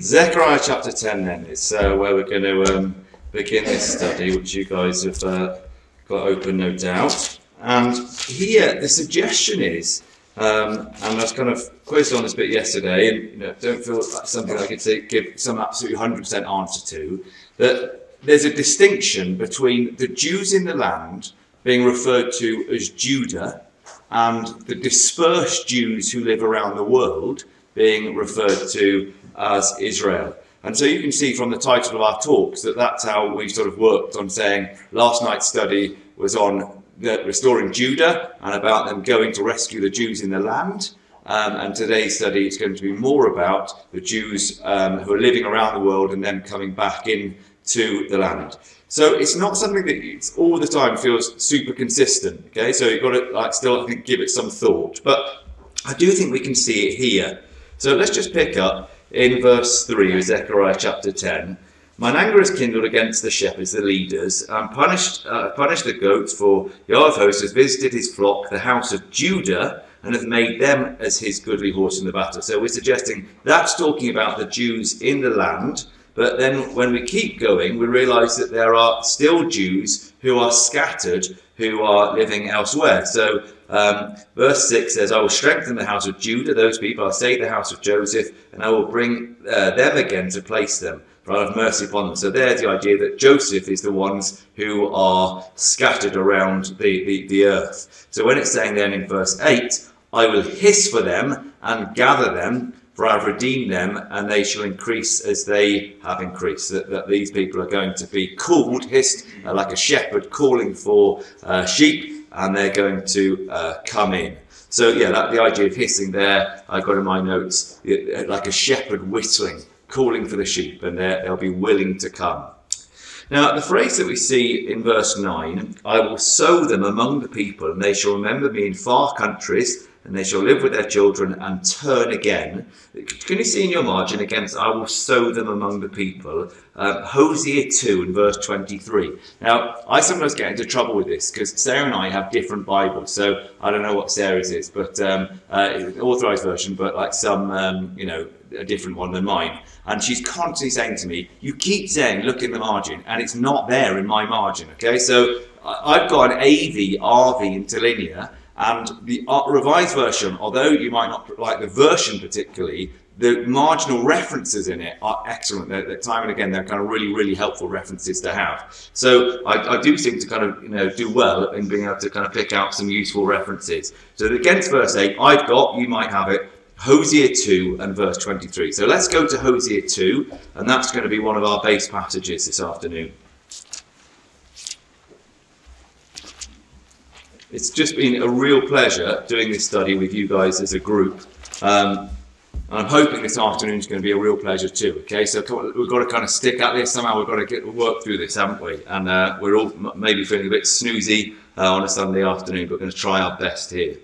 Zechariah chapter 10 then is uh, where we're going to um, begin this study, which you guys have uh, got open, no doubt. And here, the suggestion is, um, and I was kind of quizzed on this bit yesterday, and you know, don't feel like something I could say, give some absolutely 100% answer to, that there's a distinction between the Jews in the land being referred to as Judah and the dispersed Jews who live around the world being referred to as Israel. And so you can see from the title of our talks that that's how we sort of worked on saying last night's study was on restoring Judah and about them going to rescue the Jews in the land. Um, and today's study is going to be more about the Jews um, who are living around the world and then coming back in to the land. So it's not something that all the time feels super consistent. Okay, so you've got to like still I think give it some thought. But I do think we can see it here. So let's just pick up in verse 3 of Zechariah chapter 10. Mine anger is kindled against the shepherds, the leaders, and punished, uh, punished the goats, for Yahweh of hosts has visited his flock, the house of Judah, and have made them as his goodly horse in the battle. So we're suggesting that's talking about the Jews in the land, but then when we keep going, we realize that there are still Jews who are scattered, who are living elsewhere. So um, verse 6 says, I will strengthen the house of Judah, those people, I'll save the house of Joseph, and I will bring uh, them again to place them, for I have mercy upon them. So there's the idea that Joseph is the ones who are scattered around the, the, the earth. So when it's saying then in verse 8, I will hiss for them and gather them, for I have redeemed them, and they shall increase as they have increased. That, that these people are going to be called, hissed, uh, like a shepherd calling for uh, sheep and they're going to uh, come in. So yeah, that, the idea of hissing there, I got in my notes, like a shepherd whistling, calling for the sheep, and they'll be willing to come. Now, the phrase that we see in verse 9, I will sow them among the people, and they shall remember me in far countries, and they shall live with their children and turn again. Can you see in your margin against I will sow them among the people? Um, Hosea 2 in verse 23. Now, I sometimes get into trouble with this because Sarah and I have different Bibles. So I don't know what Sarah's is, but um, uh, authorized version, but like some, um, you know, a different one than mine. And she's constantly saying to me, You keep saying, look in the margin, and it's not there in my margin. Okay, so I've got an AV, RV interlinear, and the revised version, although you might not like the version particularly, the marginal references in it are excellent. They're, they're, time and again, they're kind of really, really helpful references to have. So I, I, do seem to kind of you know do well in being able to kind of pick out some useful references. So against verse 8, I've got, you might have it, Hosea 2 and verse 23. So let's go to Hosea 2, and that's going to be one of our base passages this afternoon. It's just been a real pleasure doing this study with you guys as a group. Um, I'm hoping this afternoon is going to be a real pleasure too. Okay, so we've got to kind of stick at this somehow. We've got to get work through this, haven't we? And uh, we're all maybe feeling a bit snoozy uh, on a Sunday afternoon, but we're going to try our best here.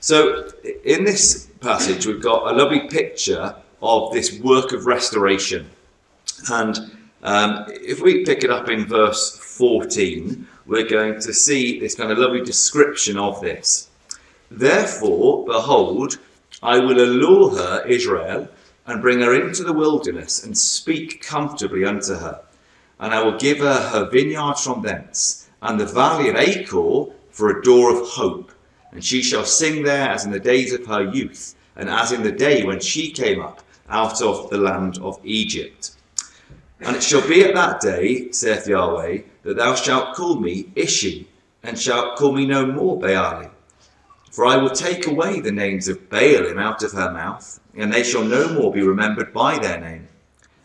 So in this passage, we've got a lovely picture of this work of restoration, and um, if we pick it up in verse 14, we're going to see this kind of lovely description of this. Therefore, behold, I will allure her, Israel, and bring her into the wilderness, and speak comfortably unto her. And I will give her her vineyards from thence, and the valley of Achor for a door of hope. And she shall sing there as in the days of her youth, and as in the day when she came up out of the land of Egypt. And it shall be at that day, saith Yahweh, that thou shalt call me Ishi, and shalt call me no more Baali. For I will take away the names of Baalim out of her mouth, and they shall no more be remembered by their name.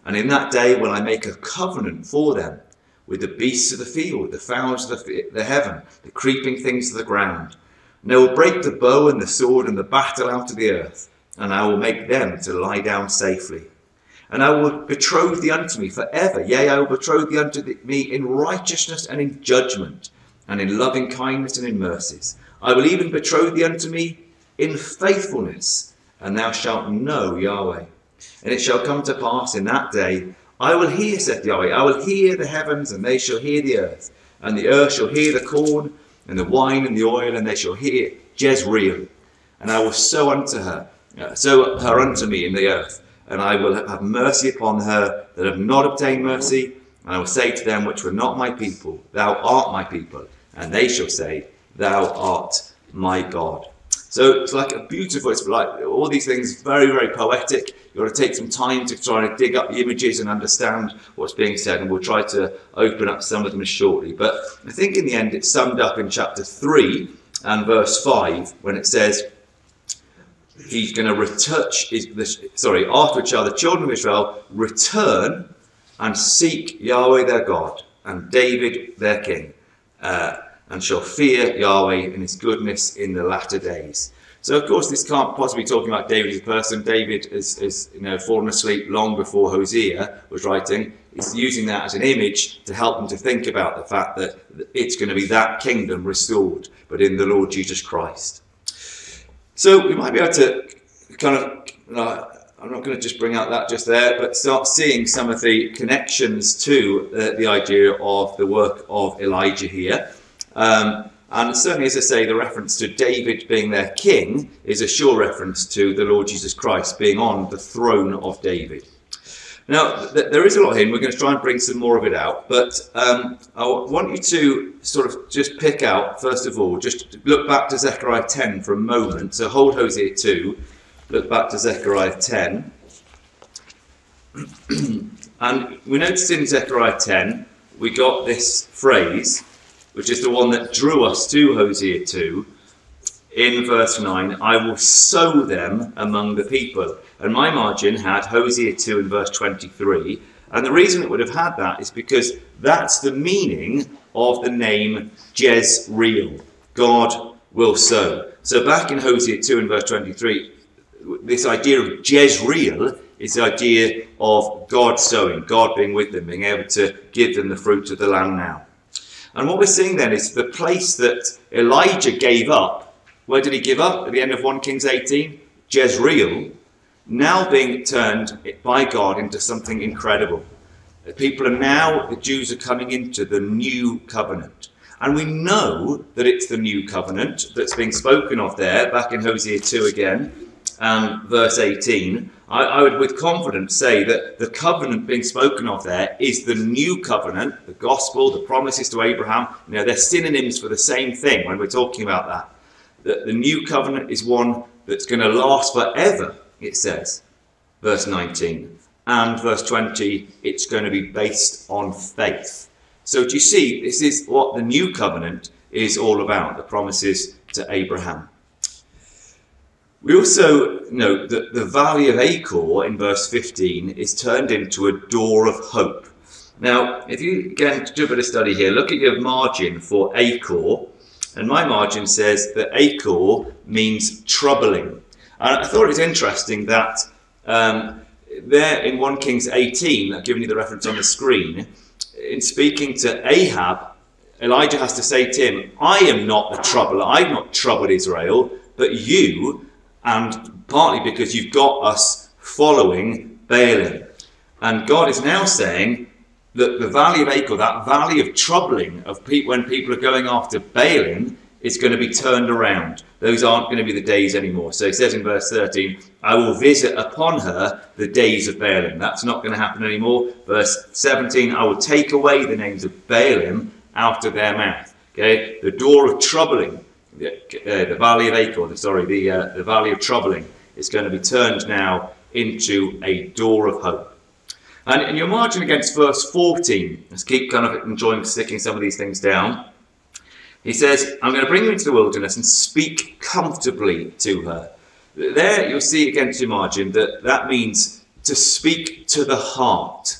And in that day will I make a covenant for them with the beasts of the field, the fowls of the, the heaven, the creeping things of the ground. And they will break the bow and the sword and the battle out of the earth, and I will make them to lie down safely. And I will betroth thee unto me forever. Yea, I will betroth thee unto me in righteousness and in judgment, and in loving kindness and in mercies. I will even betroth thee unto me in faithfulness, and thou shalt know Yahweh. And it shall come to pass in that day, I will hear, saith Yahweh, I will hear the heavens, and they shall hear the earth. And the earth shall hear the corn, and the wine, and the oil, and they shall hear Jezreel. And I will sow unto her, uh, sow her unto me in the earth, and I will have mercy upon her that have not obtained mercy. And I will say to them which were not my people, Thou art my people. And they shall say, Thou art my God. So it's like a beautiful, it's like all these things, very, very poetic. You've got to take some time to try and dig up the images and understand what's being said, and we'll try to open up some of them shortly. But I think in the end it's summed up in chapter 3 and verse 5 when it says, He's going to retouch, sorry, after which shall the children of Israel return and seek Yahweh their God and David their king. Uh, and shall fear Yahweh and his goodness in the latter days. So, of course, this can't possibly be talking about David as a person. David has, has you know, fallen asleep long before Hosea was writing. He's using that as an image to help them to think about the fact that it's going to be that kingdom restored, but in the Lord Jesus Christ. So, we might be able to kind of, I'm not going to just bring out that just there, but start seeing some of the connections to uh, the idea of the work of Elijah here. Um, and certainly, as I say, the reference to David being their king is a sure reference to the Lord Jesus Christ being on the throne of David. Now, th- there is a lot here, and we're going to try and bring some more of it out. But um, I want you to sort of just pick out, first of all, just look back to Zechariah 10 for a moment. So hold Hosea 2, look back to Zechariah 10. and we noticed in Zechariah 10, we got this phrase which is the one that drew us to Hosea 2, in verse 9, I will sow them among the people. And my margin had Hosea 2 in verse 23. And the reason it would have had that is because that's the meaning of the name Jezreel. God will sow. So back in Hosea 2 in verse 23, this idea of Jezreel is the idea of God sowing, God being with them, being able to give them the fruit of the land now. And what we're seeing then is the place that Elijah gave up. Where did he give up? At the end of 1 Kings 18? Jezreel, now being turned by God into something incredible. People are now, the Jews are coming into the new covenant. And we know that it's the new covenant that's being spoken of there, back in Hosea 2 again, um, verse 18. I, I would with confidence say that the covenant being spoken of there is the new covenant, the gospel, the promises to Abraham. You know, they're synonyms for the same thing when we're talking about that. That the new covenant is one that's going to last forever, it says, verse 19. And verse 20, it's going to be based on faith. So do you see, this is what the new covenant is all about, the promises to Abraham. We also note that the valley of Achor in verse 15 is turned into a door of hope. Now, if you again do a bit of study here, look at your margin for Achor, and my margin says that Achor means troubling. And I thought it was interesting that um, there in 1 Kings 18, I've given you the reference on the screen, in speaking to Ahab, Elijah has to say to him, I am not the troubler, I've not troubled Israel, but you and partly because you've got us following Baalim. And God is now saying that the valley of Achor, that valley of troubling of pe- when people are going after Baalim, is going to be turned around. Those aren't going to be the days anymore. So it says in verse 13, I will visit upon her the days of Baalim. That's not going to happen anymore. Verse 17, I will take away the names of Baalim out of their mouth. Okay, the door of troubling the, uh, the valley of Achor, sorry, the, uh, the valley of troubling is going to be turned now into a door of hope. And in your margin against verse 14, let's keep kind of enjoying sticking some of these things down. He says, I'm going to bring you into the wilderness and speak comfortably to her. There you'll see against your margin that that means to speak to the heart.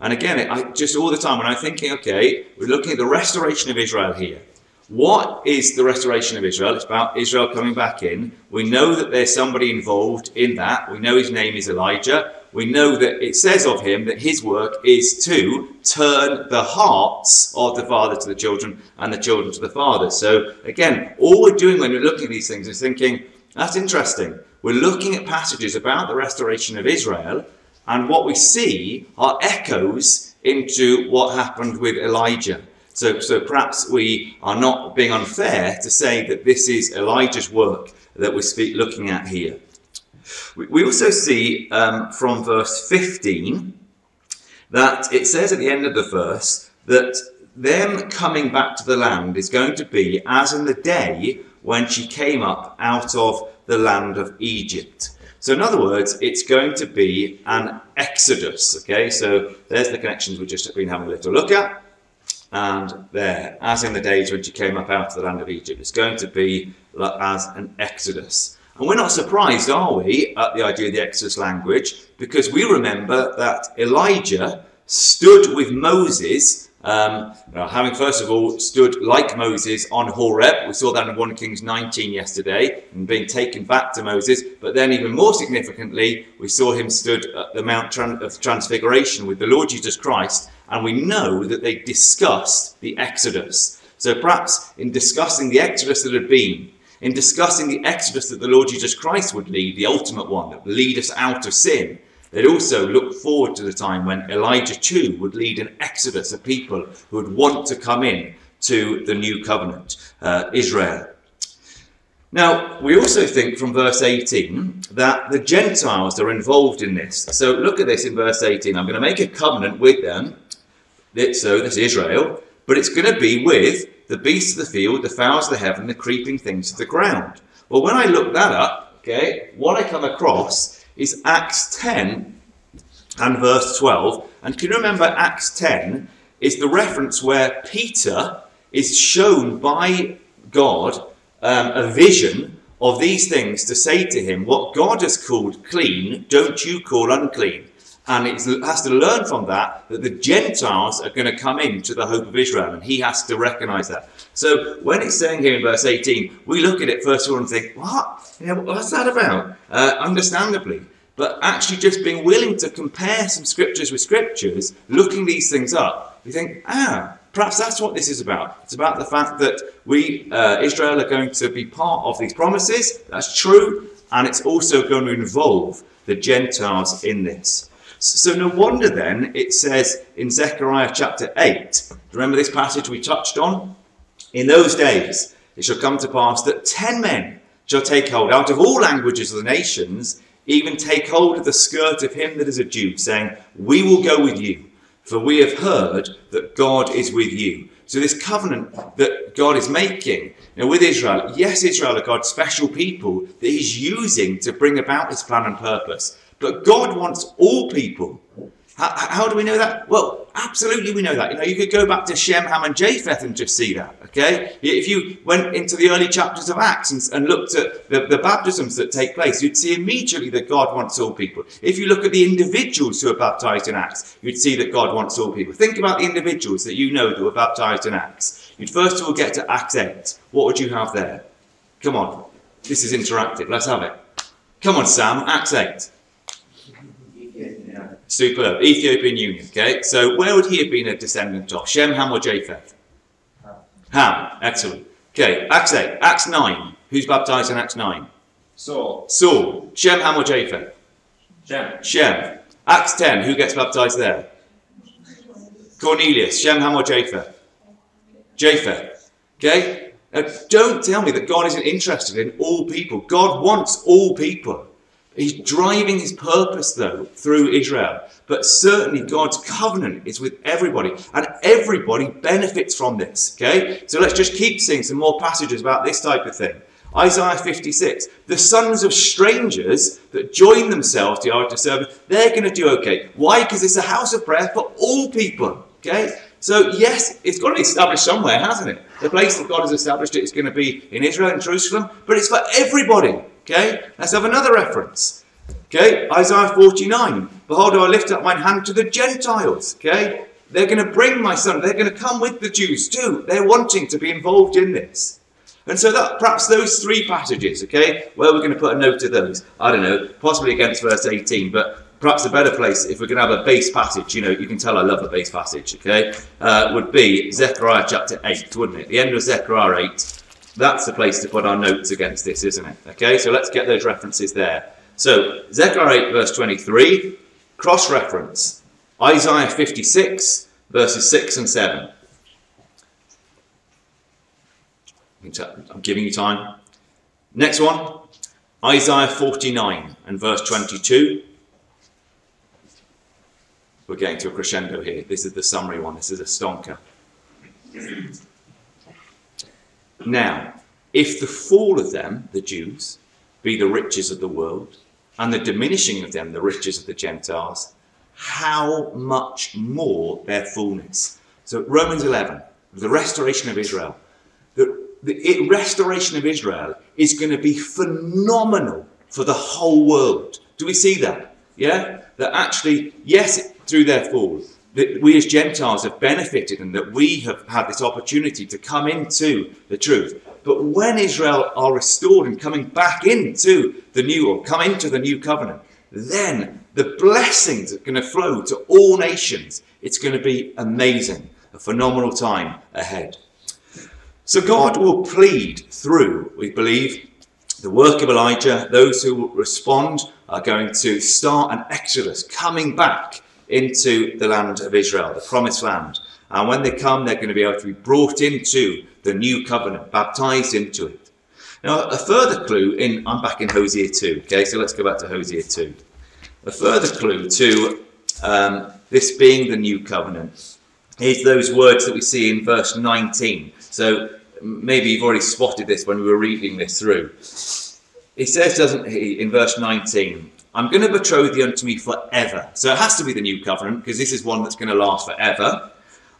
And again, I just all the time when I'm thinking, okay, we're looking at the restoration of Israel here. What is the restoration of Israel? It's about Israel coming back in. We know that there's somebody involved in that. We know his name is Elijah. We know that it says of him that his work is to turn the hearts of the father to the children and the children to the father. So, again, all we're doing when we're looking at these things is thinking, that's interesting. We're looking at passages about the restoration of Israel, and what we see are echoes into what happened with Elijah. So, so perhaps we are not being unfair to say that this is Elijah's work that we're speak, looking at here. We, also see um, from verse 15 that it says at the end of the verse that them coming back to the land is going to be as in the day when she came up out of the land of Egypt. So, in other words, it's going to be an exodus. Okay, so there's the connections we've just been having a little look at. And there, as in the days when she came up out of the land of Egypt, it's going to be as an exodus. And we're not surprised, are we, at the idea of the exodus language, because we remember that Elijah stood with Moses um, having first of all stood like Moses on Horeb, we saw that in 1 Kings 19 yesterday, and being taken back to Moses. But then, even more significantly, we saw him stood at the Mount of Transfiguration with the Lord Jesus Christ, and we know that they discussed the Exodus. So perhaps in discussing the Exodus that had been, in discussing the Exodus that the Lord Jesus Christ would lead, the ultimate one that would lead us out of sin, They'd also look forward to the time when Elijah too would lead an exodus of people who would want to come in to the new covenant, uh, Israel. Now, we also think from verse 18 that the Gentiles are involved in this. So look at this in verse 18. I'm going to make a covenant with them. So that's Israel, but it's going to be with the beasts of the field, the fowls of the heaven, the creeping things of the ground. Well, when I look that up, okay, what I come across is Acts 10 and verse 12. And can you remember Acts 10 is the reference where Peter is shown by God um, a vision of these things to say to him, What God has called clean, don't you call unclean. And it has to learn from that that the Gentiles are going to come into the hope of Israel, and he has to recognize that. So when it's saying here in verse 18, we look at it first of all and think, what? Know, what's that about? Uh, understandably. But actually just being willing to compare some scriptures with scriptures, looking these things up, we think, ah, perhaps that's what this is about. It's about the fact that we, uh, Israel, are going to be part of these promises. That's true. And it's also going to involve the Gentiles in this. So no wonder then it says in Zechariah chapter 8, remember this passage we touched on? In those days it shall come to pass that ten men shall take hold out of all languages of the nations, even take hold of the skirt of him that is a Jew, saying, We will go with you, for we have heard that God is with you. So, this covenant that God is making know, with Israel, yes, Israel are God's special people that He's using to bring about His plan and purpose. But God wants all people. How, how, do we know that? Well, absolutely we know that. You know, you could go back to Shem, Ham, and Japheth and just see that. Okay, if you went into the early chapters of Acts and, and looked at the, the, baptisms that take place, you'd see immediately that God wants all people. If you look at the individuals who are baptized in Acts, you'd see that God wants all people. Think about the individuals that you know that were baptized in Acts. You'd first of all get to Acts 8. What would you have there? Come on, this is interactive. Let's have it. Come on, Sam. Acts 8. Superb. Ethiopian eunuch. Okay, so where would he have been a descendant of? Shem, Ham, or Japheth? Ham. Ham. Excellent. Okay, Acts 8. Acts 9. Who's baptized in Acts 9? Saul. Saul. Shem, Ham, or Japheth? Shem. Shem. Acts 10. Who gets baptized there? Cornelius. Shem, Ham, or Japheth? Japheth. Okay? Now, don't tell me that God isn't interested in all people. God wants all people. He's driving his purpose, though, through Israel. But certainly God's covenant is with everybody, and everybody benefits from this. Okay? So let's just keep seeing some more passages about this type of thing. Isaiah 56. The sons of strangers that join themselves to Yahweh service, they're going to do okay. Why? Because it's a house of prayer for all people. Okay? So, yes, it's got to be established somewhere, hasn't it? The place that God has established it is going to be in Israel and Jerusalem, but it's for everybody. Okay, let's have another reference. Okay, Isaiah 49. Behold, I lift up mine hand to the Gentiles. Okay, they're going to bring my son. They're going to come with the Jews too. They're wanting to be involved in this. And so that perhaps those three passages, okay, where we're going to put a note of those. I don't know, possibly against verse 18, but perhaps a better place, if we're going to have a base passage, you know, you can tell I love a base passage, okay, uh, would be Zechariah chapter 8, wouldn't it? The end of Zechariah 8, that's the place to put our notes against this, isn't it? Okay, so let's get those references there. So, Zechariah 8, verse 23, cross reference Isaiah 56, verses 6 and 7. I'm giving you time. Next one, Isaiah 49 and verse 22. We're getting to a crescendo here. This is the summary one. This is a stonker. Now, if the fall of them, the Jews, be the riches of the world, and the diminishing of them the riches of the Gentiles, how much more their fullness. So Romans 11, the restoration of Israel. The, the restoration of Israel is going to be phenomenal for the whole world. Do we see that? Yeah? That actually, yes, through their fall, that we as Gentiles have benefited and that we have had this opportunity to come into the truth. But when Israel are restored and coming back into the new or come into the new covenant, then the blessings are going to flow to all nations. It's going to be amazing, a phenomenal time ahead. So God will plead through, we believe, the work of Elijah. Those who respond are going to start an exodus, coming back into the land of Israel, the promised land. And when they come, they're going to be able to be brought into the new covenant, baptized into it. Now, a further clue in, I'm back in Hosea 2, okay, so let's go back to Hosea 2. A further clue to um, this being the new covenant is those words that we see in verse 19. So maybe you've already spotted this when we were reading this through. He says, doesn't he, in verse 19, I'm going to betroth thee unto me forever. So it has to be the new covenant because this is one that's going to last forever.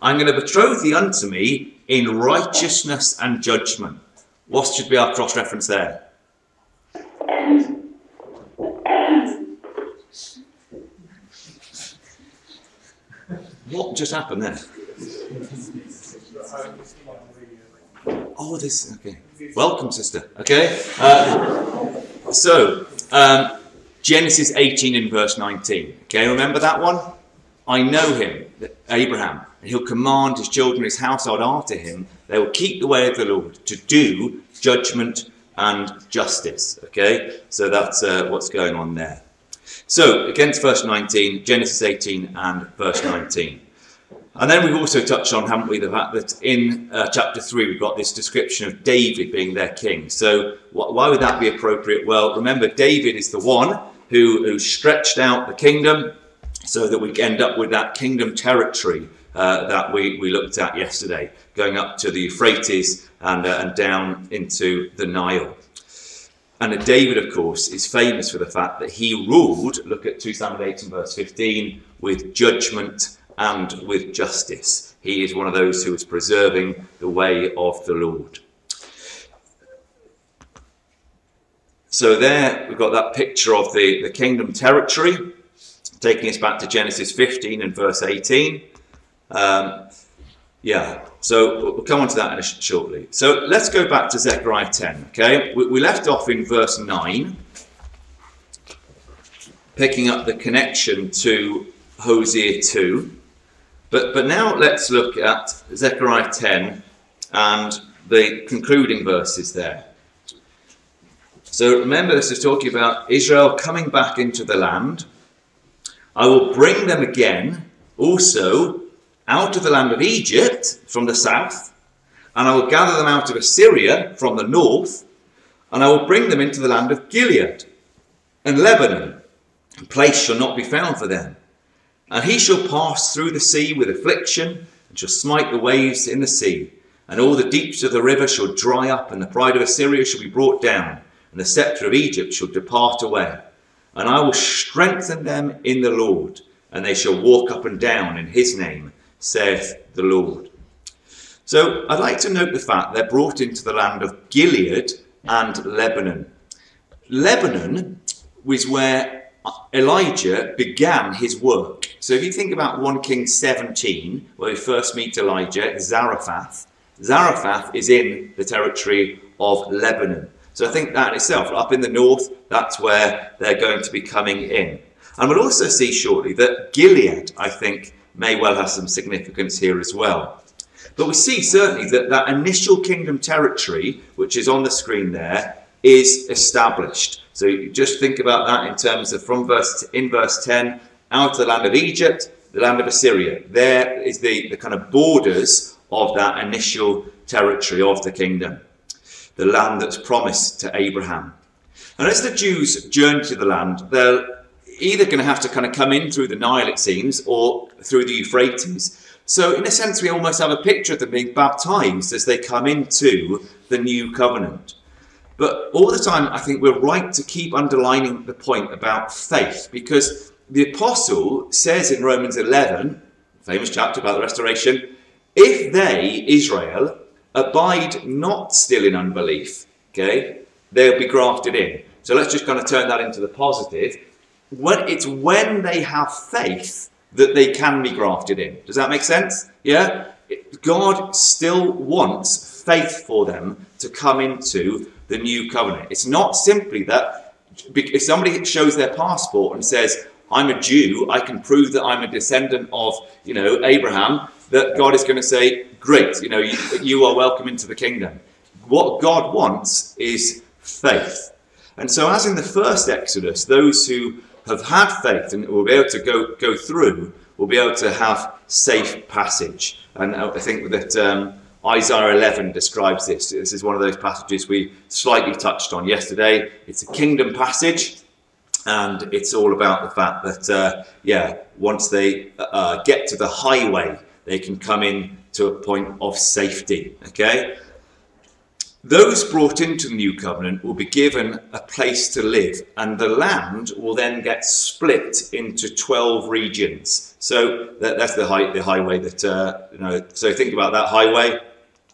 I'm going to betroth thee unto me in righteousness and judgment. What should be our cross reference there? What just happened there? Oh, this, okay. Welcome, sister. Okay. Uh, so, um, Genesis 18 and verse 19. Okay, remember that one? I know him, Abraham, and he'll command his children, his household after him. They will keep the way of the Lord to do judgment and justice. Okay, so that's uh, what's going on there. So, against verse 19, Genesis 18 and verse 19. And then we've also touched on, haven't we, the fact that in uh, chapter 3 we've got this description of David being their king. So, wh- why would that be appropriate? Well, remember, David is the one who, who stretched out the kingdom so that we end up with that kingdom territory uh, that we, we looked at yesterday, going up to the Euphrates and, uh, and down into the Nile. And David, of course, is famous for the fact that he ruled, look at 2 Samuel 8 and verse 15, with judgment and with justice. He is one of those who is preserving the way of the Lord. So there we've got that picture of the, the kingdom territory, taking us back to Genesis 15 and verse 18. Um, yeah, so we'll come on to that sh- shortly. So let's go back to Zechariah 10, okay? We, we left off in verse 9, picking up the connection to Hosea 2. But, but now let's look at Zechariah 10 and the concluding verses there. So remember, this is talking about Israel coming back into the land. I will bring them again also out of the land of Egypt from the south, and I will gather them out of Assyria from the north, and I will bring them into the land of Gilead and Lebanon. A place shall not be found for them. And he shall pass through the sea with affliction, and shall smite the waves in the sea. And all the deeps of the river shall dry up, and the pride of Assyria shall be brought down and the sceptre of Egypt shall depart away. And I will strengthen them in the Lord, and they shall walk up and down in his name, saith the Lord. So I'd like to note the fact they're brought into the land of Gilead and Lebanon. Lebanon was where Elijah began his work. So if you think about 1 Kings 17, where we first meet Elijah, Zarephath, Zarephath is in the territory of Lebanon. So I think that in itself, up in the north, that's where they're going to be coming in. And we'll also see shortly that Gilead, I think, may well have some significance here as well. But we see certainly that that initial kingdom territory, which is on the screen there, is established. So just think about that in terms of from verse in verse 10, out of the land of Egypt, the land of Assyria. There is the, the kind of borders of that initial territory of the kingdom the land that's promised to Abraham. And as the Jews journey to the land, they're either going to have to kind of come in through the Nile, it seems, or through the Euphrates. So, in a sense, we almost have a picture of them being baptized as they come into the new covenant. But all the time, I think we're right to keep underlining the point about faith because the apostle says in Romans 11, famous chapter about the restoration, if they, Israel, abide not still in unbelief, okay, they'll be grafted in. So let's just kind of turn that into the positive. When, it's when they have faith that they can be grafted in. Does that make sense? Yeah? God still wants faith for them to come into the new covenant. It's not simply that if somebody shows their passport and says, I'm a Jew, I can prove that I'm a descendant of, you know, Abraham, that God is going to say, great, you know, you, you are welcome into the kingdom. What God wants is faith. And so, as in the first Exodus, those who have had faith and will be able to go, go through will be able to have safe passage. And I think that um, Isaiah 11 describes this. This is one of those passages we slightly touched on yesterday. It's a kingdom passage, and it's all about the fact that, uh, yeah, once they uh, get to the highway, they can come in to a point of safety. Okay? Those brought into the new covenant will be given a place to live, and the land will then get split into 12 regions. So that, that's the, high, the highway that, uh, you know, so think about that highway.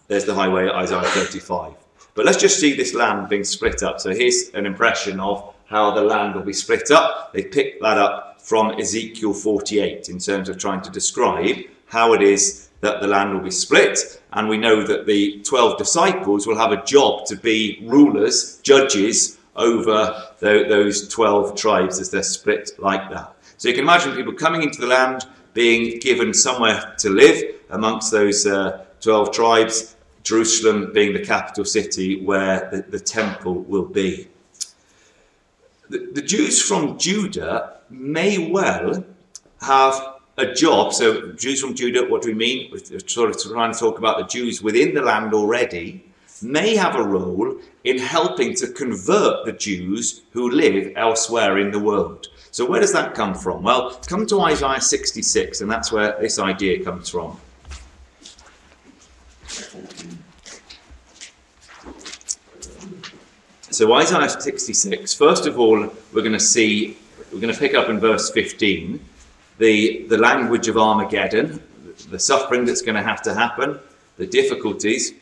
There's the highway at Isaiah 35. But let's just see this land being split up. So here's an impression of how the land will be split up. They picked that up from Ezekiel 48 in terms of trying to describe how it is that the land will be split. And we know that the 12 disciples will have a job to be rulers, judges over the, those 12 tribes as they're split like that. So you can imagine people coming into the land, being given somewhere to live amongst those uh, 12 tribes, Jerusalem being the capital city where the, the temple will be. The, the Jews from Judah may well have a job. So, Jews from Judah, what do we mean? We're sort of trying to talk about the Jews within the land already, may have a role in helping to convert the Jews who live elsewhere in the world. So, where does that come from? Well, come to Isaiah 66, and that's where this idea comes from. So, Isaiah 66, first of all, we're going to see, we're going to pick up in verse 15 the, the language of Armageddon, the suffering that's going to have to happen, the difficulties.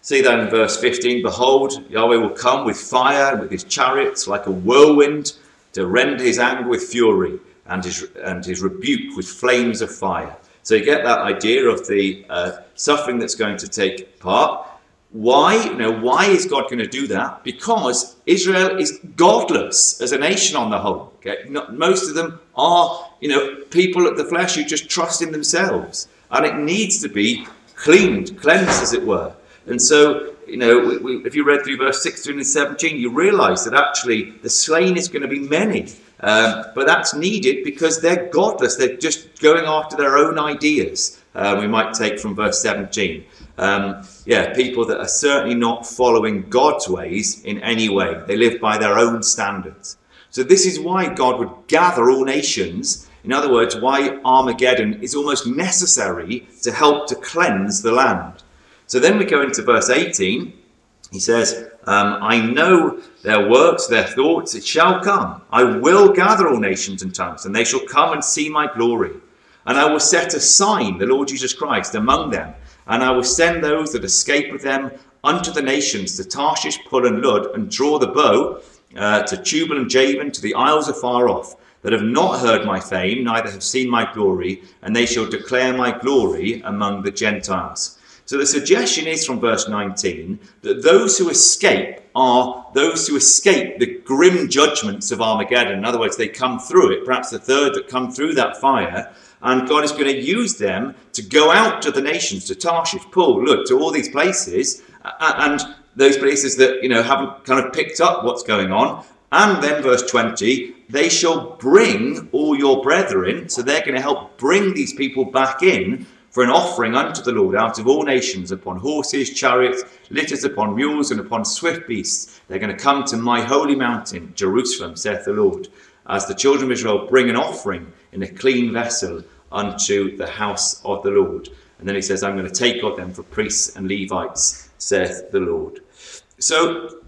See that in verse 15 Behold, Yahweh will come with fire, with his chariots, like a whirlwind, to rend his anger with fury, and his, and his rebuke with flames of fire. So you get that idea of the uh, suffering that's going to take part. Why? You know, why is God going to do that? Because Israel is godless as a nation on the whole. Okay? Not, most of them are, you know, people of the flesh who just trust in themselves. And it needs to be cleaned, cleansed, as it were. And so, you know, we, we, if you read through verse 16 and 17, you realize that actually the slain is going to be many. Um, but that's needed because they're godless. They're just going after their own ideas. Uh, we might take from verse 17. Um, yeah, people that are certainly not following God's ways in any way. They live by their own standards. So, this is why God would gather all nations. In other words, why Armageddon is almost necessary to help to cleanse the land. So, then we go into verse 18. He says, um, I know their works, their thoughts, it shall come. I will gather all nations and tongues, and they shall come and see my glory. And I will set a sign, the Lord Jesus Christ, among them and I will send those that escape with them unto the nations, to Tarshish, Pul, and Lud, and draw the bow uh, to Tubal and Javan, to the isles afar off, that have not heard my fame, neither have seen my glory, and they shall declare my glory among the Gentiles. So the suggestion is from verse 19 that those who escape are those who escape the grim judgments of Armageddon. In other words, they come through it, perhaps the third that come through that fire, and God is going to use them to go out to the nations, to Tarshish, Pul, look, to all these places, and those places that, you know, haven't kind of picked up what's going on. And then verse 20, they shall bring all your brethren, so they're going to help bring these people back in for an offering unto the Lord out of all nations upon horses, chariots, litters upon mules, and upon swift beasts. They're going to come to my holy mountain, Jerusalem, saith the Lord, as the children of Israel bring an offering in a clean vessel unto the house of the Lord. And then he says, I'm going to take of them for priests and Levites, saith the Lord. So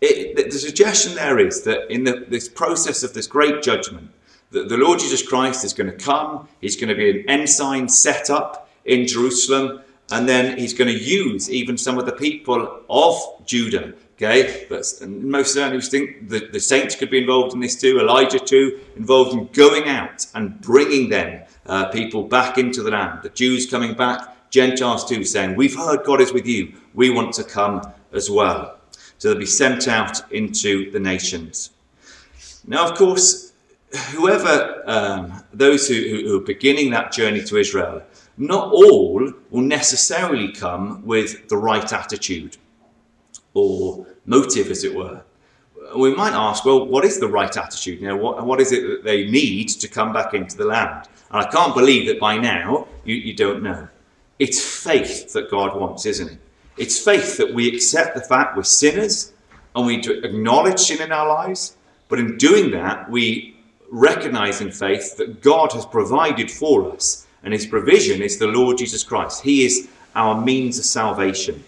it, the suggestion there is that in the, this process of this great judgment, that the Lord Jesus Christ is going to come, he's going to be an ensign set up in Jerusalem, and then he's going to use even some of the people of Judah. Okay, but most certainly think that the saints could be involved in this too, Elijah too, involved in going out and bringing them uh, people back into the land. The Jews coming back, Gentiles too, saying, We've heard God is with you, we want to come as well. So they'll be sent out into the nations. Now, of course, whoever, um, those who, who, are beginning that journey to Israel, not all will necessarily come with the right attitude or motive, as it were. We might ask, well, what is the right attitude? You know, what, what is it that they need to come back into the land? And I can't believe that by now you, you don't know. It's faith that God wants, isn't it? It's faith that we accept the fact we're sinners and we acknowledge sin in our lives. But in doing that, we recognize in faith that God has provided for us, and his provision is the Lord Jesus Christ. He is our means of salvation.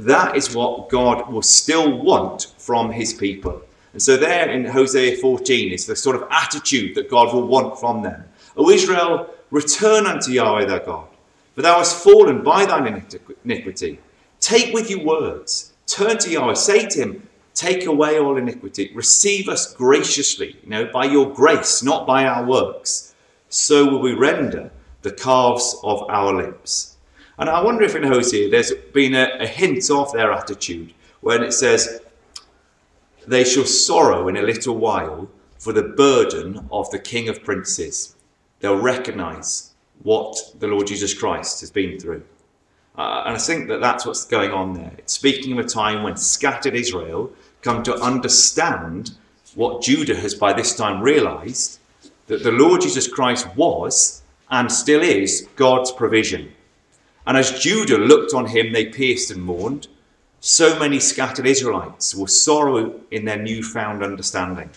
That is what God will still want from his people. And so, there in Hosea 14 is the sort of attitude that God will want from them. O Israel, return unto Yahweh thy God, for thou hast fallen by thine iniquity. Take with you words. Turn to Yahweh. Say to him, Take away all iniquity. Receive us graciously, you know, by your grace, not by our works. So will we render the calves of our lips. And I wonder if in Hosea there's been a, a hint of their attitude when it says, They shall sorrow in a little while for the burden of the King of Princes. They'll recognize what the Lord Jesus Christ has been through. Uh, and I think that that's what's going on there. It's speaking of a time when scattered Israel come to understand what Judah has by this time realized that the Lord Jesus Christ was and still is God's provision. And as Judah looked on him, they pierced and mourned. So many scattered Israelites were sorrow in their newfound understanding.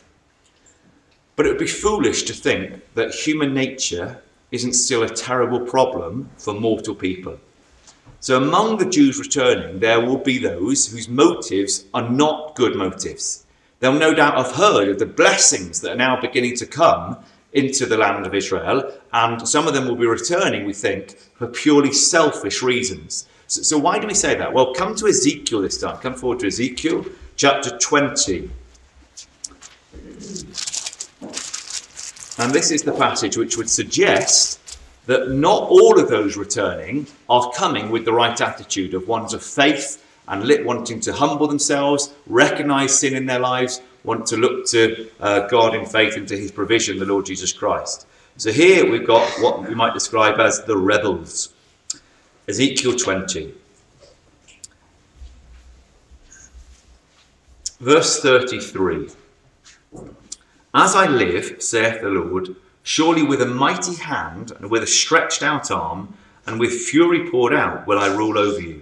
But it would be foolish to think that human nature isn't still a terrible problem for mortal people. So among the Jews returning, there will be those whose motives are not good motives. They'll no doubt have heard of the blessings that are now beginning to come into the land of Israel, and some of them will be returning, we think, for purely selfish reasons. So, so why do we say that? Well, come to Ezekiel this time. Come forward to Ezekiel chapter 20. And this is the passage which would suggest that not all of those returning are coming with the right attitude of ones of faith and lit wanting to humble themselves, recognize sin in their lives, want to look to uh, God in faith and to his provision, the Lord Jesus Christ. So here we've got what we might describe as the rebels. Ezekiel 20. Verse 33. As I live, saith the Lord, Surely with a mighty hand and with a stretched out arm and with fury poured out will I rule over you.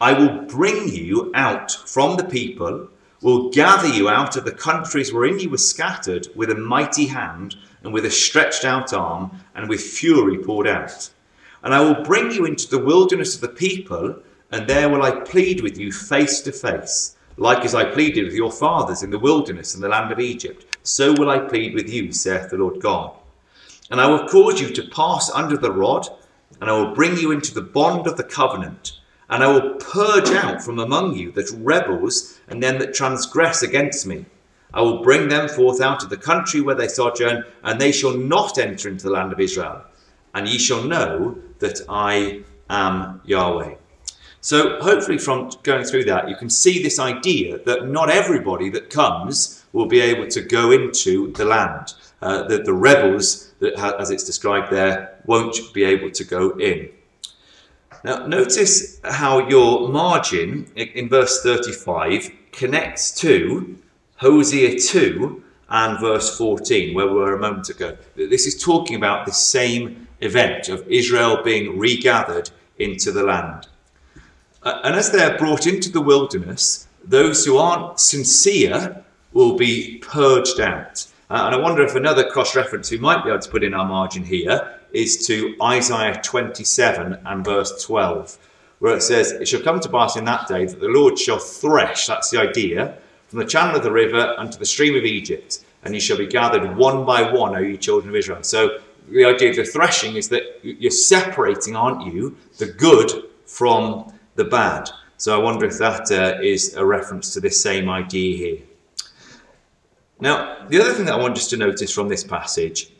I will bring you out from the people, will gather you out of the countries wherein you were scattered with a mighty hand and with a stretched out arm and with fury poured out. And I will bring you into the wilderness of the people, and there will I plead with you face to face, like as I pleaded with your fathers in the wilderness in the land of Egypt. So will I plead with you, saith the Lord God. And I will cause you to pass under the rod, and I will bring you into the bond of the covenant, and I will purge out from among you that rebels and them that transgress against me. I will bring them forth out of the country where they sojourn, and they shall not enter into the land of Israel. And ye shall know that I am Yahweh. So, hopefully, from going through that, you can see this idea that not everybody that comes will be able to go into the land. Uh, that the rebels that, as it's described there, won't be able to go in. Now, notice how your margin in verse 35 connects to Hosea 2 and verse 14, where we were a moment ago. This is talking about the same event of Israel being regathered into the land. And as they're brought into the wilderness, those who aren't sincere will be purged out. Uh, and I wonder if another cross reference we might be able to put in our margin here is to Isaiah 27 and verse 12, where it says, It shall come to pass in that day that the Lord shall thresh, that's the idea, from the channel of the river unto the stream of Egypt, and you shall be gathered one by one, O you children of Israel. So the idea of the threshing is that you're separating, aren't you, the good from the bad. So I wonder if that uh, is a reference to this same idea here. Now, the other thing that I want us to notice from this passage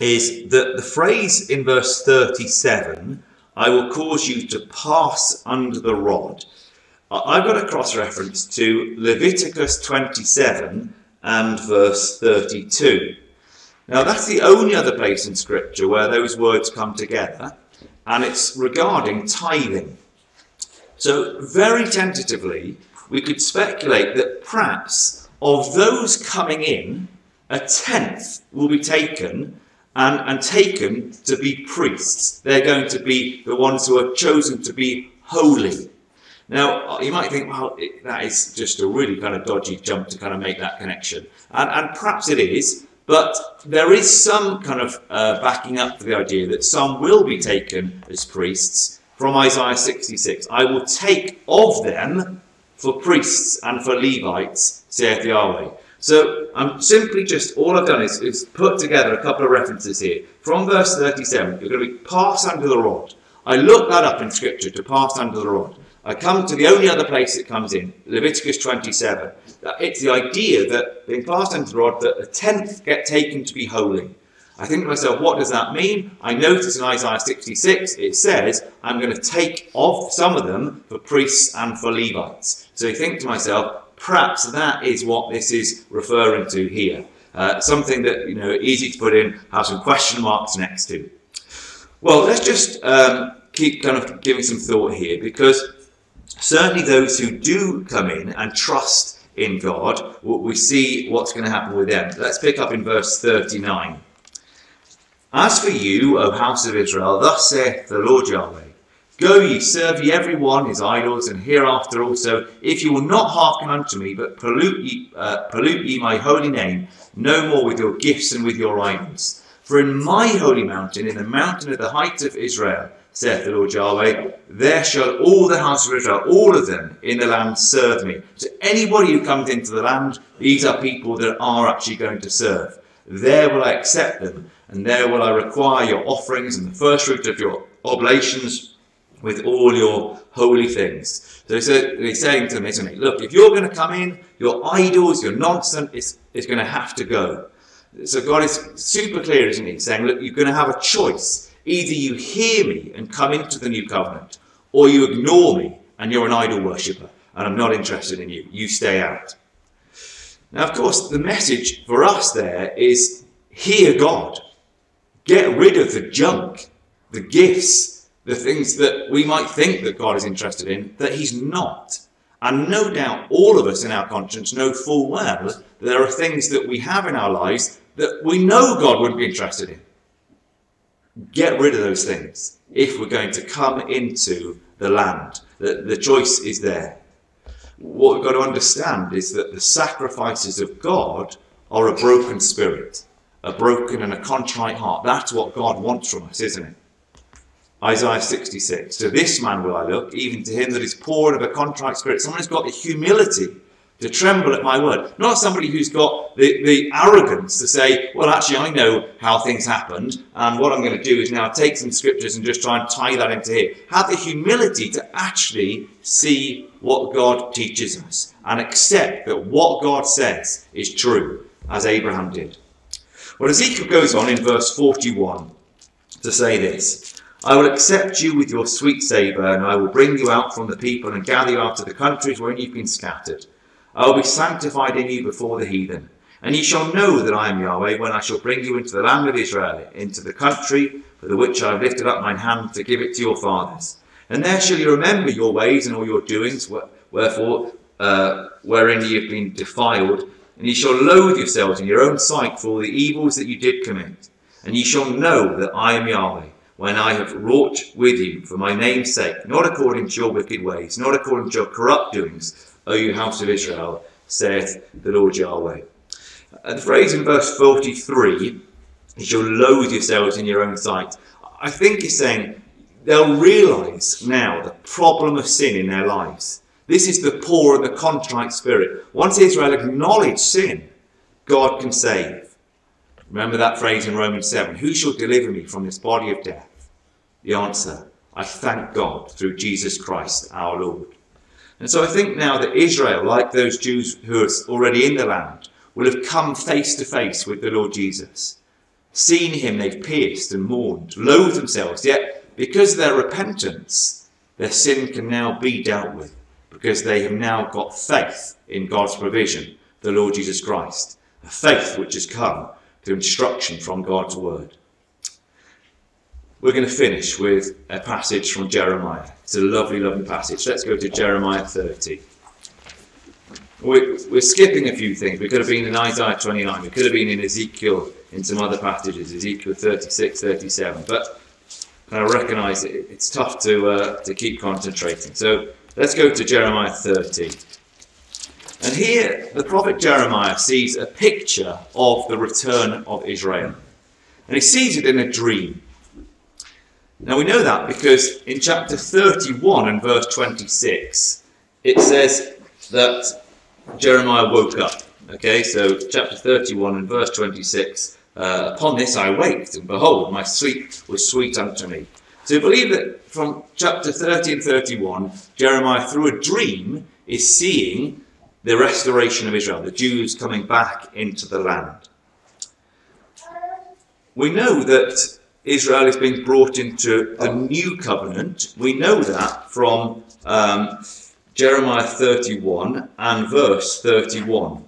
is that the phrase in verse 37, I will cause you to pass under the rod. I've got a cross reference to Leviticus 27 and verse 32. Now, that's the only other place in Scripture where those words come together, and it's regarding tithing. So, very tentatively, we could speculate that perhaps of those coming in, a tenth will be taken and, and taken to be priests. They're going to be the ones who are chosen to be holy. Now, you might think, well, it, that is just a really kind of dodgy jump to kind of make that connection. And, and perhaps it is, but there is some kind of uh, backing up for the idea that some will be taken as priests from Isaiah 66. I will take of them for priests and for Levites, saith Yahweh. So I'm simply just, all I've done is, is put together a couple of references here. From verse 37, you're going to be passed under the rod. I looked that up in Scripture to pass under the rod. I come to the only other place it comes in, Leviticus 27. It's the idea that being passed under the rod, that a tenth get taken to be holy. I think to myself, what does that mean? I notice in Isaiah 66 it says, I'm going to take off some of them for priests and for Levites. So I think to myself, perhaps that is what this is referring to here. Uh, something that, you know, easy to put in, have some question marks next to. Well, let's just um, keep kind of giving some thought here because certainly those who do come in and trust in God, we see what's going to happen with them. Let's pick up in verse 39. As for you, O house of Israel, thus saith the Lord Yahweh, Go ye, serve ye every one his idols, and hereafter also, if you will not hearken unto me, but pollute ye, uh, pollute ye my holy name, no more with your gifts and with your idols. For in my holy mountain, in the mountain of the height of Israel, saith the Lord Yahweh, there shall all the house of Israel, all of them in the land, serve me. So anybody who comes into the land, these are people that are actually going to serve. There will I accept them, and there will I require your offerings and the first fruit of your oblations with all your holy things. So he's saying to he? Look, if you're going to come in, your idols, your nonsense is, is going to have to go. So God is super clear, isn't he? Saying, look, you're going to have a choice. Either you hear me and come into the new covenant, or you ignore me and you're an idol worshipper, and I'm not interested in you. You stay out. Now, of course, the message for us there is hear God. Get rid of the junk, the gifts, the things that we might think that God is interested in, that He's not. And no doubt all of us in our conscience know full well that there are things that we have in our lives that we know God wouldn't be interested in. Get rid of those things if we're going to come into the land. The, the choice is there. What we've got to understand is that the sacrifices of God are a broken spirit, a broken and a contrite heart. That's what God wants from us, isn't it? Isaiah 66. To this man will I look, even to him that is poor and of a contrite spirit. Someone who's got the humility to tremble at my word. Not somebody who's got the, the arrogance to say, well, actually, I know how things happened, and what I'm going to do is now take some scriptures and just try and tie that into here. Have the humility to actually see what God teaches us and accept that what God says is true, as Abraham did. Well, Ezekiel goes on in verse 41 to say this. I will accept you with your sweet savour, and I will bring you out from the people and gather you out of the countries wherein you've been scattered. I will be sanctified in you before the heathen. And ye shall know that I am Yahweh when I shall bring you into the land of Israel, into the country for the which I have lifted up mine hand to give it to your fathers. And there shall you remember your ways and all your doings, wherefore, uh, wherein ye have been defiled, and ye shall loathe yourselves in your own sight for all the evils that you did commit. And ye shall know that I am Yahweh, when I have wrought with you for my name's sake, not according to your wicked ways, not according to your corrupt doings, O you house of Israel, saith the Lord Yahweh. And the phrase in verse 43, is you shall loathe yourselves in your own sight, I think is saying they'll realize now the problem of sin in their lives. This is the poor and the contrite spirit. Once Israel acknowledge sin, God can save. Remember that phrase in Romans 7 Who shall deliver me from this body of death? The answer I thank God through Jesus Christ our Lord. And so I think now that Israel, like those Jews who are already in the land, will have come face to face with the Lord Jesus. Seen him, they've pierced and mourned, loathed themselves, yet because of their repentance, their sin can now be dealt with because they have now got faith in God's provision, the Lord Jesus Christ, a faith which has come through instruction from God's word. We're going to finish with a passage from Jeremiah. It's a lovely, lovely passage. Let's go to Jeremiah 30. We're, we're skipping a few things. We could have been in Isaiah 29. We could have been in Ezekiel in some other passages, Ezekiel 36, 37. But I recognise it, it's tough to, uh, to keep concentrating. So let's go to Jeremiah 30. And here, the prophet Jeremiah sees a picture of the return of Israel. And he sees it in a dream. Now we know that because in chapter 31 and verse 26, it says that Jeremiah woke up. Okay, so chapter 31 and verse 26 uh, Upon this I waked, and behold, my sleep was sweet unto me. So you believe that from chapter 30 and 31, Jeremiah, through a dream, is seeing the restoration of Israel, the Jews coming back into the land. We know that Israel is being brought into the new covenant. We know that from um, Jeremiah 31 and verse 31.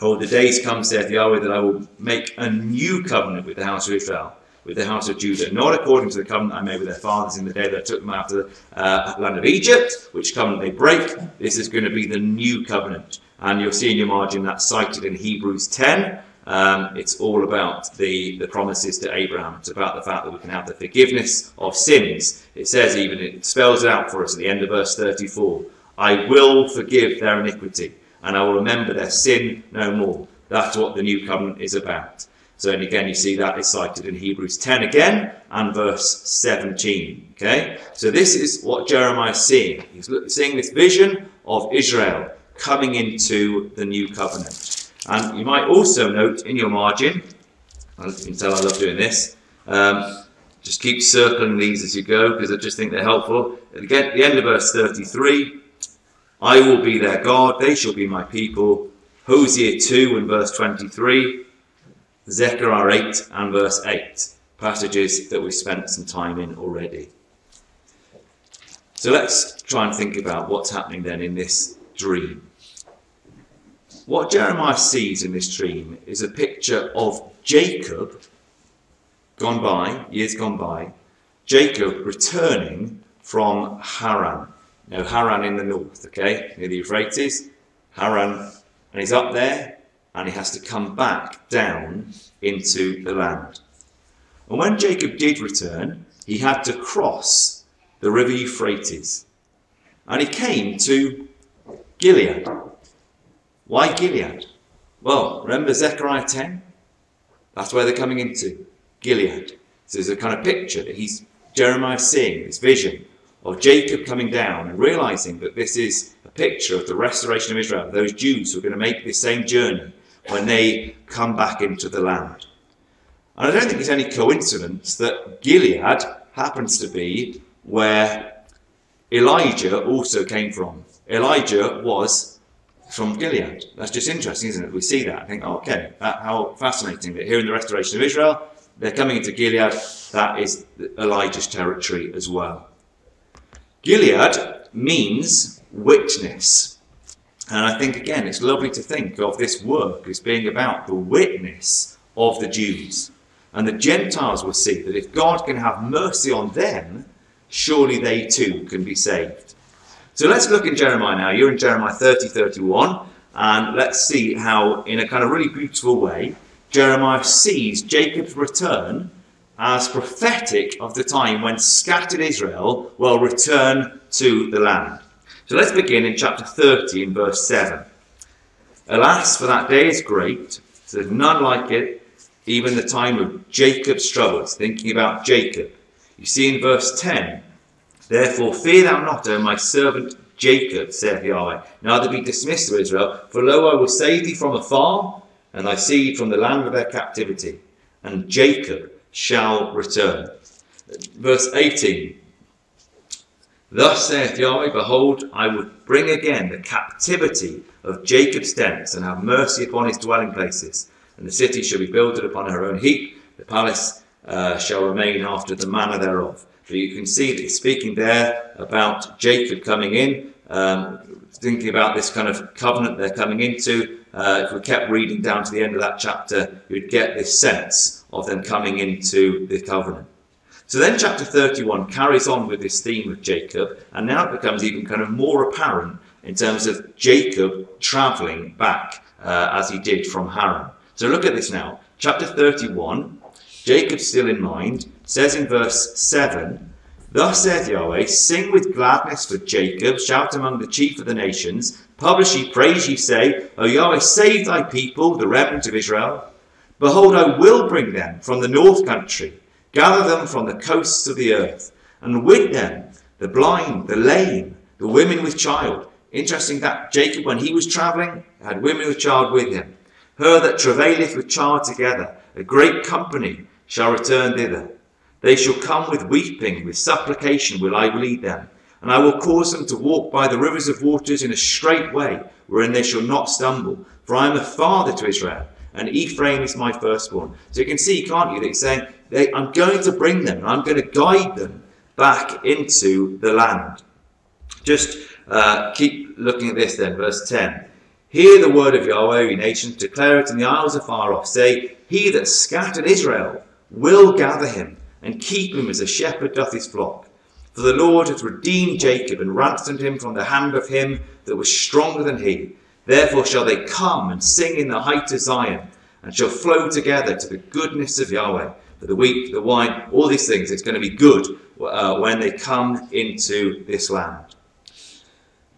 Oh, the days come, saith Yahweh, that I will make a new covenant with the house of Israel, with the house of Judah, not according to the covenant I made with their fathers in the day that I took them out of the uh, land of Egypt, which covenant they break. This is going to be the new covenant. And you'll see in your margin that's cited in Hebrews 10. Um, it's all about the, the promises to Abraham. It's about the fact that we can have the forgiveness of sins. It says even, it spells it out for us at the end of verse 34 I will forgive their iniquity, and I will remember their sin no more. That's what the new covenant is about. So, and again, you see that is cited in Hebrews 10 again and verse 17. Okay? So, this is what Jeremiah is seeing. He's seeing this vision of Israel coming into the new covenant. And you might also note in your margin, you can tell I love doing this, um, just keep circling these as you go because I just think they're helpful. Again, at the end of verse 33, I will be their God, they shall be my people. Hosea 2 and verse 23, Zechariah 8 and verse 8, passages that we've spent some time in already. So let's try and think about what's happening then in this dream. What Jeremiah sees in this dream is a picture of Jacob gone by, years gone by, Jacob returning from Haran. Now, Haran in the north, okay, near the Euphrates, Haran, and he's up there and he has to come back down into the land. And when Jacob did return, he had to cross the river Euphrates and he came to Gilead. Why Gilead? Well, remember Zechariah 10? That's where they're coming into Gilead. So there's a kind of picture that he's Jeremiah seeing, this vision of Jacob coming down and realizing that this is a picture of the restoration of Israel, those Jews who are going to make this same journey when they come back into the land. And I don't think it's any coincidence that Gilead happens to be where Elijah also came from. Elijah was from Gilead. That's just interesting, isn't it? We see that. I think, oh, okay, that, how fascinating that here in the restoration of Israel, they're coming into Gilead. That is Elijah's territory as well. Gilead means witness. And I think, again, it's lovely to think of this work as being about the witness of the Jews. And the Gentiles will see that if God can have mercy on them, surely they too can be saved. So let's look in Jeremiah now. You're in Jeremiah 30, 31. And let's see how, in a kind of really beautiful way, Jeremiah sees Jacob's return as prophetic of the time when scattered Israel will return to the land. So let's begin in chapter 30 in verse 7. Alas, for that day is great, there's none like it, even the time of Jacob's troubles, thinking about Jacob. You see in verse 10, Therefore fear thou not, O my servant Jacob, saith Yahweh, neither be dismissed, O Israel, for lo, I will save thee from afar, and thy seed from the land of their captivity, and Jacob shall return. Verse 18 Thus saith Yahweh, Behold, I will bring again the captivity of Jacob's tents, and have mercy upon his dwelling places. And the city shall be builded upon her own heap, the palace uh, shall remain after the manner thereof. But you can see that he's speaking there about Jacob coming in, um, thinking about this kind of covenant they're coming into. Uh, if we kept reading down to the end of that chapter, you'd get this sense of them coming into the covenant. So then, chapter 31 carries on with this theme of Jacob, and now it becomes even kind of more apparent in terms of Jacob traveling back uh, as he did from Haran. So look at this now. Chapter 31, Jacob still in mind, says in verse 7 Thus saith Yahweh, Sing with gladness for Jacob, shout among the chief of the nations, publish ye praise ye say, O Yahweh, save thy people, the remnant of Israel. Behold, I will bring them from the north country, gather them from the coasts of the earth, and with them the blind, the lame, the women with child, Interesting that Jacob, when he was travelling, had women with child with him. Her that travaileth with child together, a great company shall return thither. They shall come with weeping, with supplication will I lead them. And I will cause them to walk by the rivers of waters in a straight way, wherein they shall not stumble. For I am a father to Israel, and Ephraim is my firstborn. So you can see, can't you, that he's saying, I'm going to bring them, and I'm going to guide them back into the land. Just uh, keep looking at this then, verse 10. Hear the word of Yahweh, ye nations, declare it in the isles afar off. Say, He that scattered Israel will gather him, and keep him as a shepherd doth his flock. For the Lord hath redeemed Jacob, and ransomed him from the hand of him that was stronger than he. Therefore shall they come and sing in the height of Zion, and shall flow together to the goodness of Yahweh. For the wheat, the wine, all these things, it's going to be good uh, when they come into this land.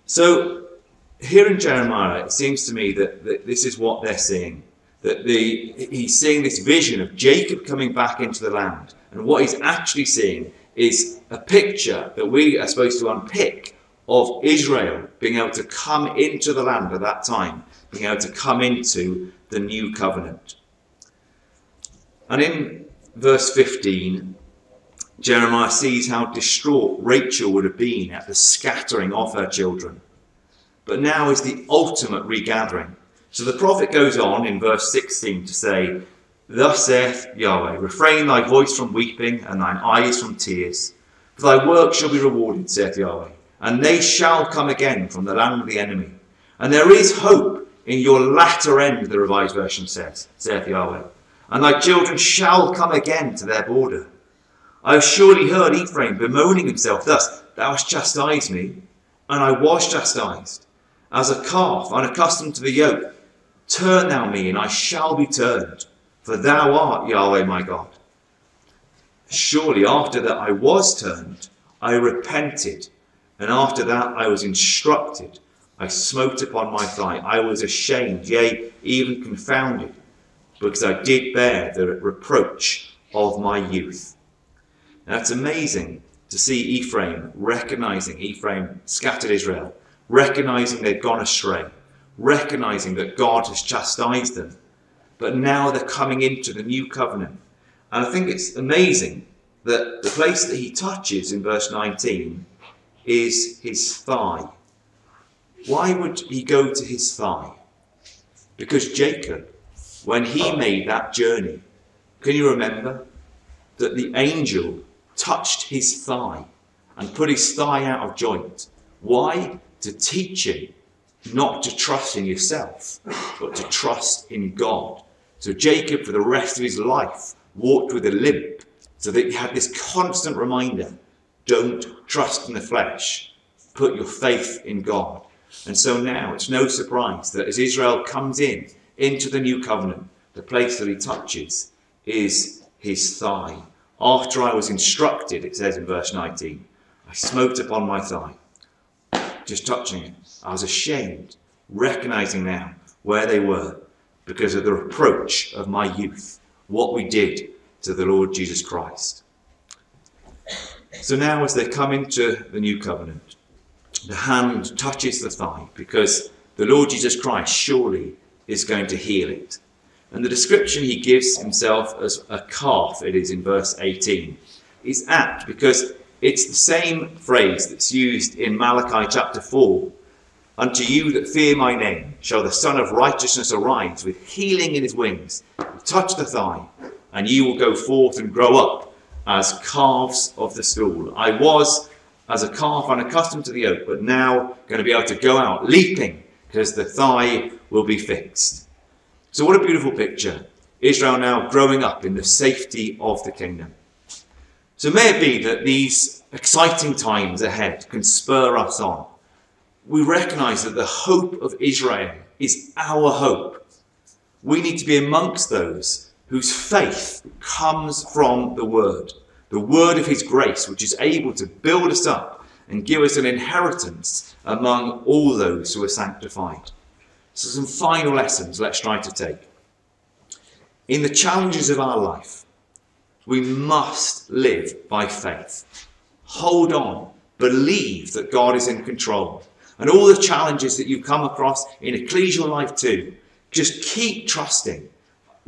So here in Jeremiah, it seems to me that, that this is what they're seeing. That the, he's seeing this vision of Jacob coming back into the land. And what he's actually seeing is a picture that we are supposed to unpick of Israel being able to come into the land at that time, being able to come into the new covenant. And in verse 15, Jeremiah sees how distraught Rachel would have been at the scattering of her children. But now is the ultimate regathering. So the prophet goes on in verse 16 to say, Thus saith Yahweh, refrain thy voice from weeping and thine eyes from tears. For thy work shall be rewarded, saith Yahweh, and they shall come again from the land of the enemy. And there is hope in your latter end, the Revised Version says, saith Yahweh. And thy children shall come again to their border. I have surely heard Ephraim bemoaning himself thus, Thou hast chastised me, and I was chastised. As a calf unaccustomed to the yoke, turn thou me, and I shall be turned, for thou art Yahweh my God. Surely after that I was turned, I repented, and after that I was instructed. I smote upon my thigh. I was ashamed, yea, even confounded, because I did bear the reproach of my youth. Now it's amazing to see Ephraim recognizing Ephraim scattered Israel, recognizing they'd gone astray, recognizing that God has chastised them. But now they're coming into the new covenant. And I think it's amazing that the place that he touches in verse 19 is his thigh. Why would he go to his thigh? Because Jacob, when he made that journey, can you remember that the angel touched his thigh and put his thigh out of joint. Why? To teach him not to trust in yourself, but to trust in God. So Jacob, for the rest of his life, walked with a limp, so that he had this constant reminder don't trust in the flesh, put your faith in God. And so now it's no surprise that as Israel comes in into the new covenant, the place that he touches is his thigh. After I was instructed, it says in verse 19, I smote upon my thigh, just touching it. I was ashamed, recognizing now where they were because of the reproach of my youth, what we did to the Lord Jesus Christ. So now, as they come into the new covenant, the hand touches the thigh because the Lord Jesus Christ surely is going to heal it. And the description he gives himself as a calf, it is in verse 18, is apt because it's the same phrase that's used in Malachi chapter 4. Unto you that fear my name shall the Sun of Righteousness arise with healing in his wings. Touch the thigh, and you will go forth and grow up as calves of the stool. I was as a calf unaccustomed to the oak, but now going to be able to go out leaping because the thigh will be fixed. So, what a beautiful picture. Israel now growing up in the safety of the kingdom. So, may it be that these exciting times ahead can spur us on. We recognize that the hope of Israel is our hope. We need to be amongst those whose faith comes from the Word, the Word of His grace, which is able to build us up and give us an inheritance among all those who are sanctified. So, some final lessons let's try to take. In the challenges of our life, we must live by faith. Hold on, believe that God is in control. And all the challenges that you come across in ecclesial life too, just keep trusting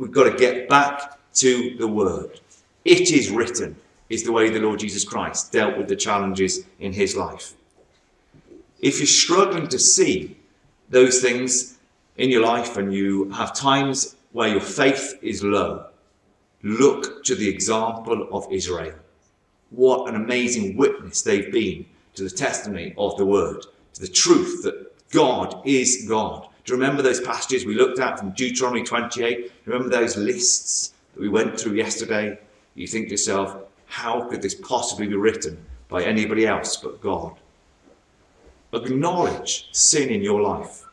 we've got to get back to the Word. It is written, is the way the Lord Jesus Christ dealt with the challenges in his life. If you're struggling to see those things in your life and you have times where your faith is low, look to the example of Israel. What an amazing witness they've been to the testimony of the Word, to the truth that God is God. Do you remember those passages we looked at from Deuteronomy 28? Remember those lists that we went through yesterday? You think to yourself, how could this possibly be written by anybody else but God? Acknowledge sin in your life.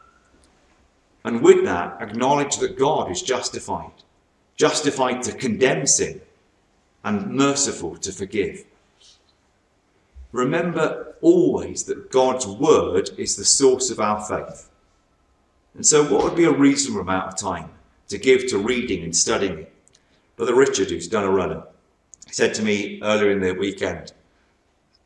And with that, acknowledge that God is justified, justified to condemn sin, and merciful to forgive. Remember always that God's word is the source of our faith. And so, what would be a reasonable amount of time to give to reading and studying it? Brother Richard, who's done a runner, said to me earlier in the weekend,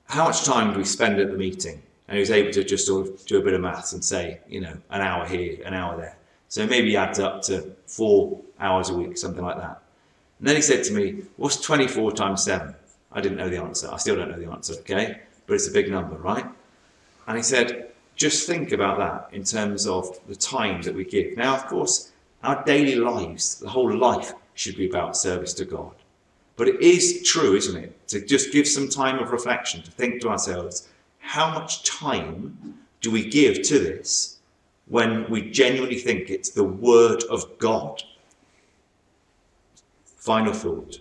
How much time do we spend at the meeting? And he was able to just sort of do a bit of maths and say, you know, an hour here, an hour there. So maybe adds up to four hours a week, something like that. And then he said to me, What's 24 times 7? I didn't know the answer. I still don't know the answer, okay? But it's a big number, right? And he said, just think about that in terms of the time that we give. Now, of course, our daily lives, the whole life, should be about service to God. But it is true, isn't it, to just give some time of reflection, to think to ourselves, how much time do we give to this when we genuinely think it's the Word of God? Final thought.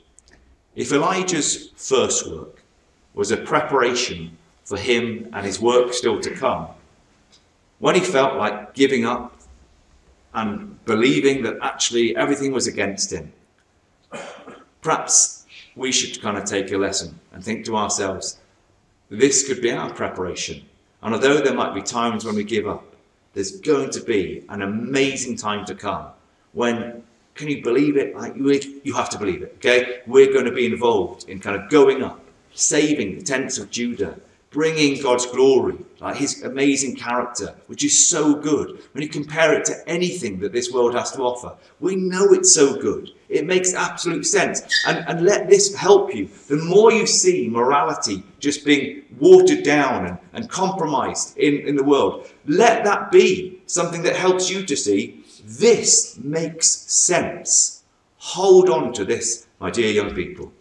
If Elijah's first work was a preparation for him and his work still to come, when he felt like giving up and believing that actually everything was against him, perhaps we should kind of take a lesson and think to ourselves, this could be our preparation. And although there might be times when we give up, there's going to be an amazing time to come when can you believe it? Like you, you have to believe it. Okay, we're going to be involved in kind of going up, saving the tents of Judah, bringing God's glory, like His amazing character, which is so good. When you compare it to anything that this world has to offer, we know it's so good. It makes absolute sense. And, and let this help you. The more you see morality just being watered down and, and compromised in, in the world, let that be something that helps you to see this makes sense. Hold on to this, my dear young people.